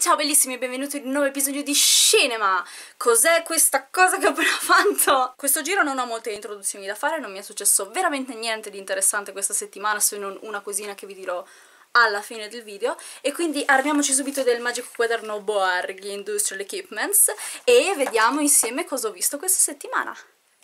Ciao bellissimi e benvenuti in un nuovo episodio di Cinema! Cos'è questa cosa che ho appena fatto? Questo giro non ho molte introduzioni da fare, non mi è successo veramente niente di interessante questa settimana se non una cosina che vi dirò alla fine del video e quindi armiamoci subito del magico quaderno Boarghi Industrial Equipments e vediamo insieme cosa ho visto questa settimana.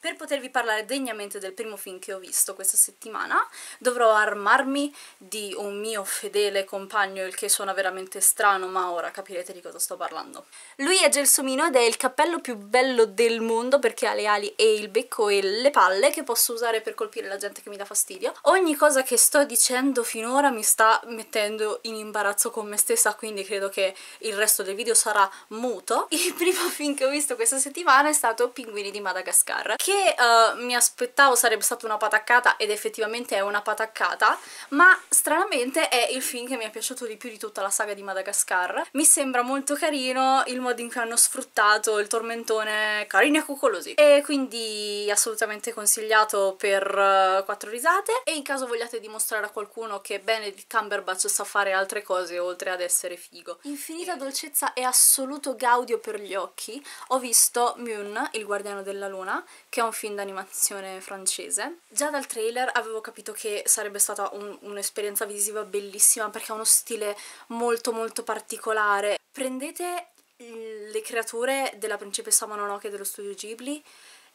Per potervi parlare degnamente del primo film che ho visto questa settimana dovrò armarmi di un mio fedele compagno, il che suona veramente strano, ma ora capirete di cosa sto parlando. Lui è Gelsomino ed è il cappello più bello del mondo perché ha le ali e il becco e le palle che posso usare per colpire la gente che mi dà fastidio. Ogni cosa che sto dicendo finora mi sta mettendo in imbarazzo con me stessa, quindi credo che il resto del video sarà muto. Il primo film che ho visto questa settimana è stato Pinguini di Madagascar, che che uh, mi aspettavo sarebbe stata una pataccata ed effettivamente è una pataccata ma stranamente è il film che mi è piaciuto di più di tutta la saga di Madagascar. Mi sembra molto carino il modo in cui hanno sfruttato il tormentone carino e cuccolosi e quindi assolutamente consigliato per uh, quattro risate. E in caso vogliate dimostrare a qualcuno che Benedict Cumberbatch sa fare altre cose oltre ad essere figo. Infinita dolcezza e assoluto gaudio per gli occhi ho visto Moon, il guardiano della luna che è un film d'animazione francese. Già dal trailer avevo capito che sarebbe stata un'esperienza un visiva bellissima perché ha uno stile molto molto particolare. Prendete le creature della principessa Mononoke dello studio Ghibli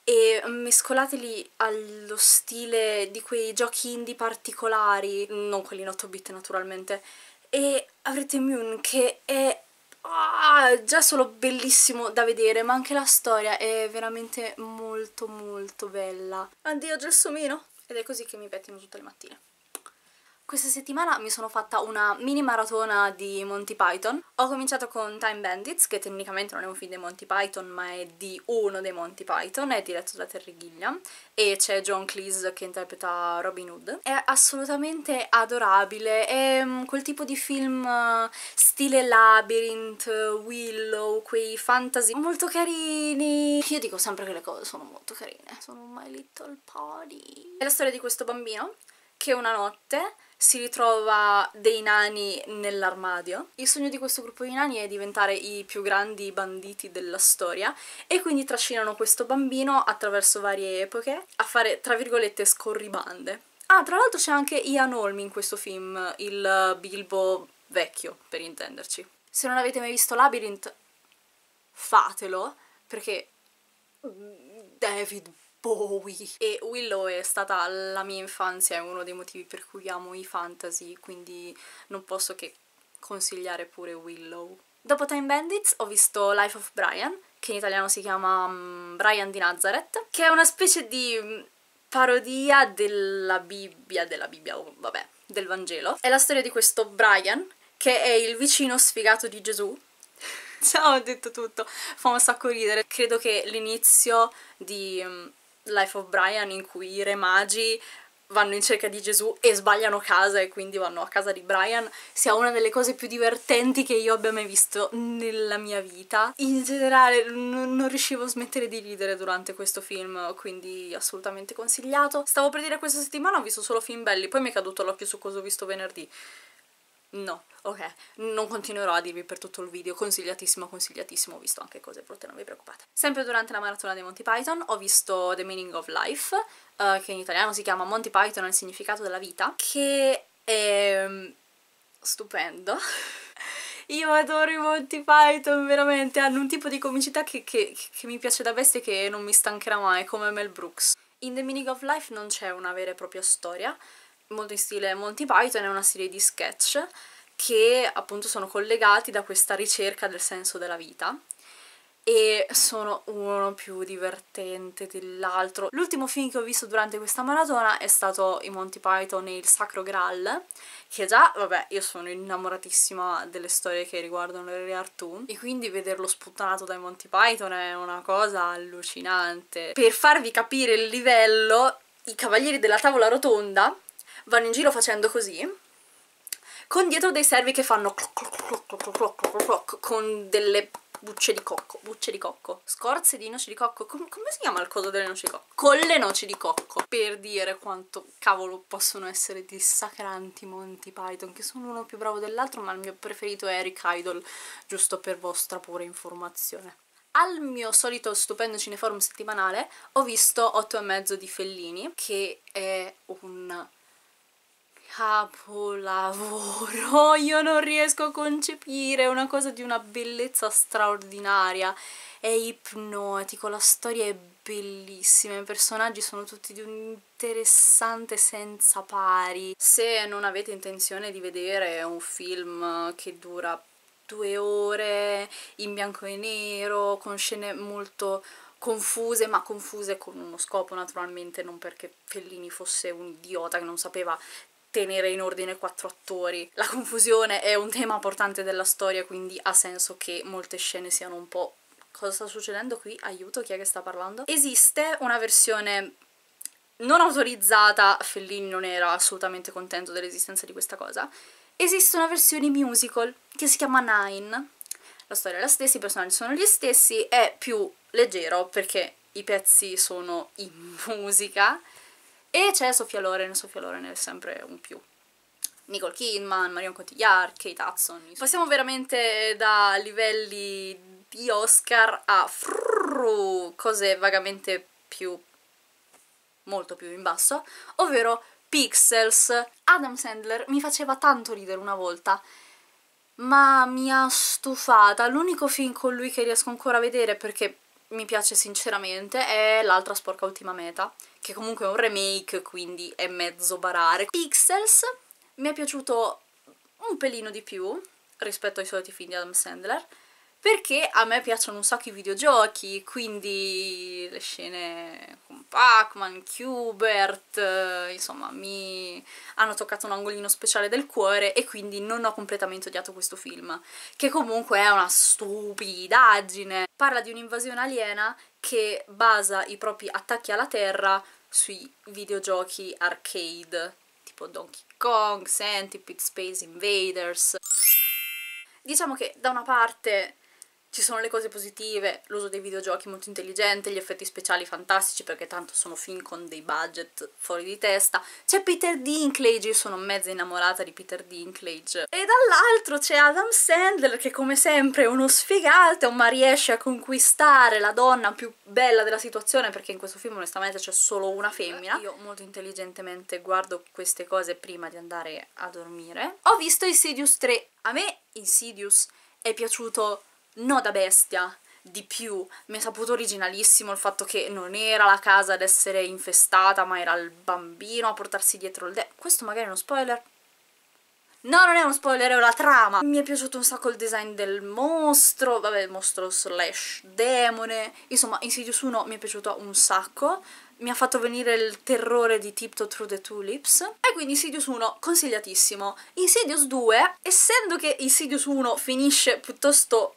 e mescolateli allo stile di quei giochi indie particolari, non quelli in 8-bit naturalmente, e avrete Moon che è ah, già solo bellissimo da vedere, ma anche la storia è veramente molto molto bella. Addio Gelsomino! Ed è così che mi pettino tutte le mattine. Questa settimana mi sono fatta una mini maratona di Monty Python. Ho cominciato con Time Bandits, che tecnicamente non è un film dei Monty Python, ma è di uno dei Monty Python, è diretto da Terry Gilliam, e c'è John Cleese che interpreta Robin Hood. È assolutamente adorabile, è um, quel tipo di film uh, stile Labyrinth, Willow, quei fantasy molto carini. Io dico sempre che le cose sono molto carine, sono My Little Pony. È la storia di questo bambino che una notte si ritrova dei nani nell'armadio. Il sogno di questo gruppo di nani è diventare i più grandi banditi della storia e quindi trascinano questo bambino attraverso varie epoche a fare, tra virgolette, scorribande. Ah, tra l'altro c'è anche Ian Holm in questo film, il Bilbo vecchio, per intenderci. Se non avete mai visto Labyrinth, fatelo, perché David Bowie e Willow è stata la mia infanzia, è uno dei motivi per cui amo i fantasy, quindi non posso che consigliare pure Willow. Dopo Time Bandits ho visto Life of Brian, che in italiano si chiama um, Brian di Nazareth, che è una specie di mm, parodia della Bibbia, della Bibbia, oh, vabbè, del Vangelo. È la storia di questo Brian, che è il vicino sfigato di Gesù, Ciao, ho detto tutto, fa un sacco ridere. Credo che l'inizio di mm, Life of Brian in cui i re magi vanno in cerca di Gesù e sbagliano casa e quindi vanno a casa di Brian sia una delle cose più divertenti che io abbia mai visto nella mia vita. In generale non riuscivo a smettere di ridere durante questo film, quindi assolutamente consigliato. Stavo per dire questa settimana ho visto solo film belli, poi mi è caduto l'occhio su cosa ho visto venerdì. No, ok, non continuerò a dirvi per tutto il video, consigliatissimo, consigliatissimo, ho visto anche cose brutte, non vi preoccupate. Sempre durante la maratona di Monty Python ho visto The Meaning of Life, uh, che in italiano si chiama Monty Python il significato della vita, che è um, stupendo. Io adoro i Monty Python, veramente, hanno un tipo di comicità che, che, che mi piace da bestia e che non mi stancherà mai, come Mel Brooks. In The Meaning of Life non c'è una vera e propria storia, molto in stile Monty Python, è una serie di sketch che appunto sono collegati da questa ricerca del senso della vita e sono uno più divertente dell'altro. L'ultimo film che ho visto durante questa maratona è stato i Monty Python e il Sacro Graal, che già, vabbè, io sono innamoratissima delle storie che riguardano le cartoon e quindi vederlo sputtanato dai Monty Python è una cosa allucinante. Per farvi capire il livello, i Cavalieri della Tavola Rotonda vanno in giro facendo così con dietro dei servi che fanno con delle bucce di cocco, bucce di cocco, scorze di noci di cocco, Com come si chiama il coso delle noci di cocco? Con le noci di cocco, per dire quanto cavolo possono essere dissacranti Monty Python, che sono uno più bravo dell'altro, ma il mio preferito è Eric Idle, giusto per vostra pura informazione. Al mio solito stupendo cineforum settimanale ho visto 8 e mezzo di Fellini, che è un capolavoro, io non riesco a concepire, è una cosa di una bellezza straordinaria, è ipnotico, la storia è bellissima, i personaggi sono tutti di un interessante senza pari. Se non avete intenzione di vedere un film che dura due ore in bianco e nero, con scene molto confuse, ma confuse con uno scopo naturalmente, non perché Fellini fosse un idiota che non sapeva tenere in ordine quattro attori. La confusione è un tema portante della storia, quindi ha senso che molte scene siano un po'... Cosa sta succedendo qui? Aiuto, chi è che sta parlando? Esiste una versione non autorizzata, Fellini non era assolutamente contento dell'esistenza di questa cosa, esiste una versione musical che si chiama Nine. La storia è la stessa, i personaggi sono gli stessi, è più leggero perché i pezzi sono in musica e c'è Sofia Loren, Sofia Loren è sempre un più. Nicole Kidman, Marion Cotillard, Kate Hudson. Passiamo veramente da livelli di Oscar a frrrr, cose vagamente più molto più in basso, ovvero Pixels. Adam Sandler mi faceva tanto ridere una volta, ma mi ha stufata. L'unico film con lui che riesco ancora a vedere perché mi piace sinceramente è l'altra sporca ultima meta, che comunque è un remake, quindi è mezzo barare. Pixels mi è piaciuto un pelino di più rispetto ai soliti film di Adam Sandler, perché a me piacciono un sacco i videogiochi, quindi le scene con Pac-Man, Qbert, eh, insomma mi hanno toccato un angolino speciale del cuore e quindi non ho completamente odiato questo film, che comunque è una stupidaggine. Parla di un'invasione aliena che basa i propri attacchi alla Terra sui videogiochi arcade, tipo Donkey Kong, Centipede, Space Invaders. Diciamo che da una parte ci sono le cose positive, l'uso dei videogiochi molto intelligente, gli effetti speciali fantastici perché tanto sono film con dei budget fuori di testa. C'è Peter Dinklage, io sono mezza innamorata di Peter Dinklage. E dall'altro c'è Adam Sandler che come sempre è uno sfigato, ma riesce a conquistare la donna più bella della situazione perché in questo film onestamente c'è solo una femmina. Io molto intelligentemente guardo queste cose prima di andare a dormire. Ho visto Insidious 3. A me Insidious è piaciuto no da bestia, di più. Mi è saputo originalissimo il fatto che non era la casa ad essere infestata, ma era il bambino a portarsi dietro il de... Questo magari è uno spoiler? No, non è uno spoiler, è una trama! Mi è piaciuto un sacco il design del mostro, vabbè, il mostro slash demone. Insomma, Insidious 1 mi è piaciuto un sacco. Mi ha fatto venire il terrore di Tiptoe Through the Tulips. E quindi Insidious 1 consigliatissimo. Insidious 2, essendo che Insidious 1 finisce piuttosto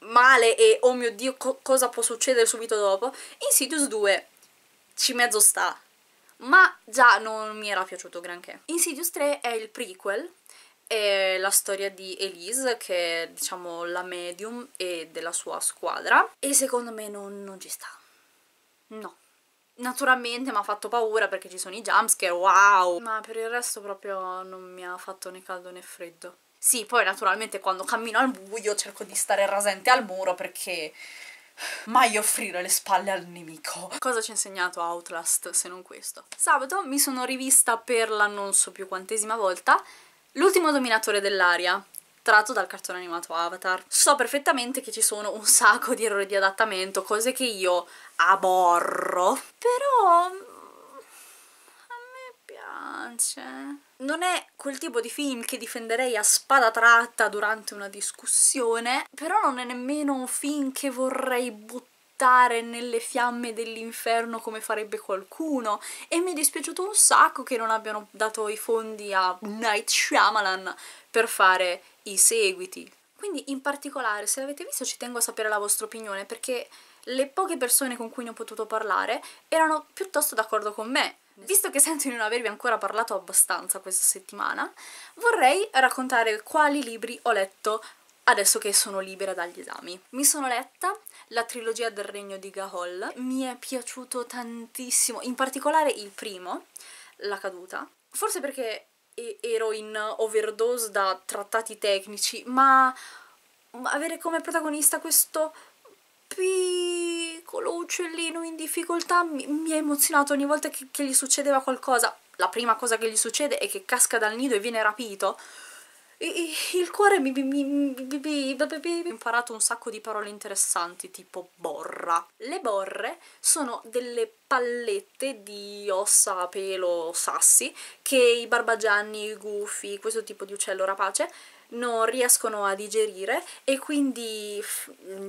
male e oh mio dio co cosa può succedere subito dopo, Insidious 2 ci mezzo sta, ma già non mi era piaciuto granché. Insidious 3 è il prequel, è la storia di Elise, che è diciamo la medium e della sua squadra, e secondo me non, non ci sta. No. Naturalmente mi ha fatto paura perché ci sono i jumpscare, wow! Ma per il resto proprio non mi ha fatto né caldo né freddo. Sì, poi naturalmente quando cammino al buio cerco di stare rasente al muro perché mai offrire le spalle al nemico. Cosa ci ha insegnato Outlast se non questo? Sabato mi sono rivista per la non so più quantesima volta L'ultimo dominatore dell'aria, tratto dal cartone animato Avatar. So perfettamente che ci sono un sacco di errori di adattamento, cose che io aborro, però piace. Non è quel tipo di film che difenderei a spada tratta durante una discussione, però non è nemmeno un film che vorrei buttare nelle fiamme dell'inferno come farebbe qualcuno e mi è dispiaciuto un sacco che non abbiano dato i fondi a Night Shyamalan per fare i seguiti. Quindi in particolare se l'avete visto ci tengo a sapere la vostra opinione perché le poche persone con cui ne ho potuto parlare erano piuttosto d'accordo con me Visto che sento di non avervi ancora parlato abbastanza questa settimana, vorrei raccontare quali libri ho letto adesso che sono libera dagli esami. Mi sono letta la trilogia del regno di Gahol, mi è piaciuto tantissimo, in particolare il primo, La caduta, forse perché ero in overdose da trattati tecnici, ma avere come protagonista questo piccolo uccellino in difficoltà mi, mi ha emozionato ogni volta che, che gli succedeva qualcosa. La prima cosa che gli succede è che casca dal nido e viene rapito. Il cuore mi, mi, mi, mi, ho imparato un sacco di parole interessanti tipo borra. Le borre sono delle pallette di ossa, pelo, sassi che i barbagianni, i gufi, questo tipo di uccello rapace non riescono a digerire e quindi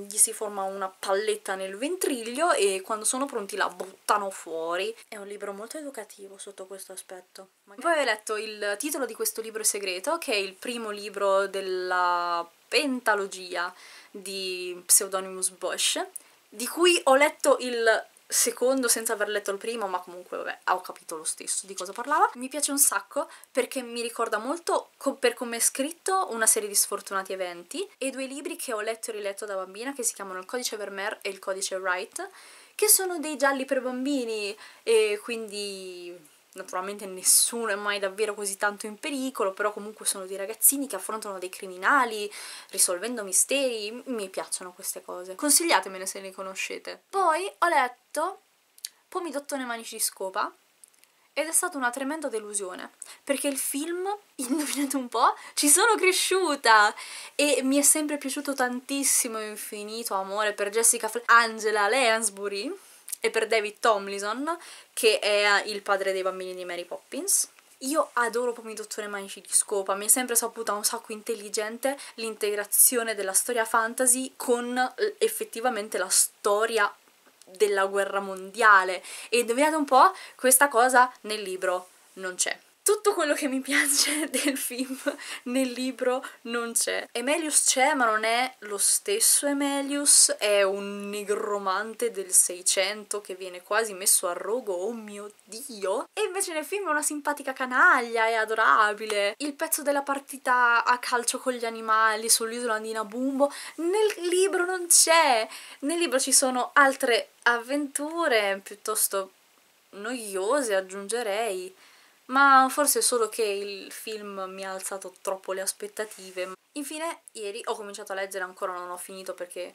gli si forma una palletta nel ventriglio e quando sono pronti la buttano fuori. È un libro molto educativo sotto questo aspetto. Poi ho letto il titolo di questo libro segreto, che è il primo libro della pentalogia di Pseudonymous Bush, di cui ho letto il secondo senza aver letto il primo, ma comunque vabbè, ho capito lo stesso di cosa parlava. Mi piace un sacco perché mi ricorda molto, co per come è scritto, una serie di sfortunati eventi e due libri che ho letto e riletto da bambina che si chiamano Il codice Vermeer e Il codice Wright, che sono dei gialli per bambini e quindi naturalmente nessuno è mai davvero così tanto in pericolo, però comunque sono dei ragazzini che affrontano dei criminali, risolvendo misteri, mi piacciono queste cose. Consigliatemene se ne conoscete. Poi ho letto Pomidottone Manici di Scopa, ed è stata una tremenda delusione perché il film, indovinate un po', ci sono cresciuta e mi è sempre piaciuto tantissimo infinito amore per Jessica Fl Angela Lansbury e per David Tomlinson, che è il padre dei bambini di Mary Poppins. Io adoro proprio il dottore Manici di Scopa, mi è sempre saputa un sacco intelligente l'integrazione della storia fantasy con eh, effettivamente la storia della guerra mondiale e indovinate un po', questa cosa nel libro non c'è tutto quello che mi piace del film nel libro non c'è. Emelius c'è ma non è lo stesso Emelius, è un negromante del 600 che viene quasi messo a rogo, oh mio dio. E invece nel film è una simpatica canaglia, è adorabile. Il pezzo della partita a calcio con gli animali sull'isola di Nabumbo nel libro non c'è. Nel libro ci sono altre avventure piuttosto noiose aggiungerei ma forse è solo che il film mi ha alzato troppo le aspettative. Infine, ieri ho cominciato a leggere, ancora non ho finito perché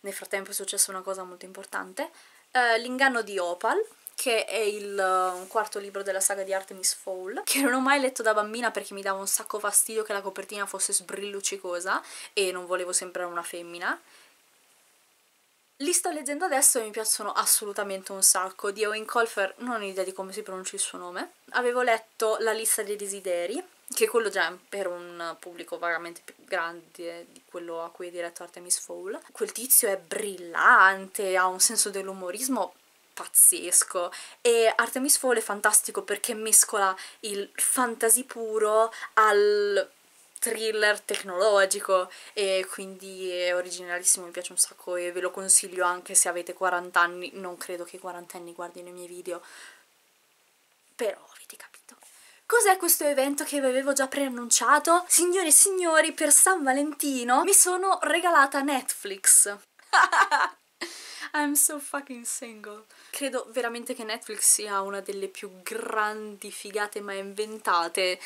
nel frattempo è successa una cosa molto importante, uh, L'inganno di Opal, che è il uh, quarto libro della saga di Artemis Fowl, che non ho mai letto da bambina perché mi dava un sacco fastidio che la copertina fosse sbrilluccicosa e non volevo sembrare una femmina. Li sto leggendo adesso e mi piacciono assolutamente un sacco. Di Owen Colfer non ho idea di come si pronuncia il suo nome. Avevo letto La lista dei desideri, che è quello già per un pubblico vagamente più grande di quello a cui è diretto Artemis Fowl. Quel tizio è brillante, ha un senso dell'umorismo pazzesco e Artemis Fowl è fantastico perché mescola il fantasy puro al thriller tecnologico e quindi è originalissimo, mi piace un sacco e ve lo consiglio anche se avete 40 anni, non credo che i quarantenni guardino i miei video, però avete capito. Cos'è questo evento che vi avevo già preannunciato? Signori e signori, per San Valentino mi sono regalata Netflix. I'm so fucking single. Credo veramente che Netflix sia una delle più grandi figate mai inventate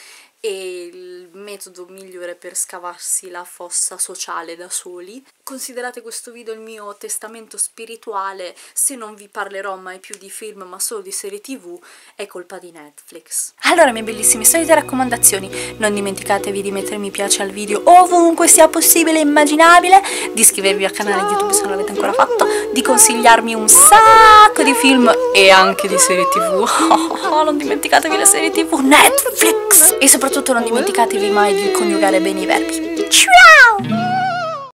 e il metodo migliore per scavarsi la fossa sociale da soli. Considerate questo video il mio testamento spirituale, se non vi parlerò mai più di film ma solo di serie tv, è colpa di Netflix. Allora miei bellissimi, solite raccomandazioni, non dimenticatevi di mettere mi piace al video ovunque sia possibile e immaginabile, di iscrivervi al canale YouTube se non l'avete ancora fatto, di consigliarmi un sacco di film e anche di serie tv. Oh, non dimenticatevi le serie tv, Netflix! E soprattutto non dimenticatevi mai di coniugare bene i verbi. Ciao!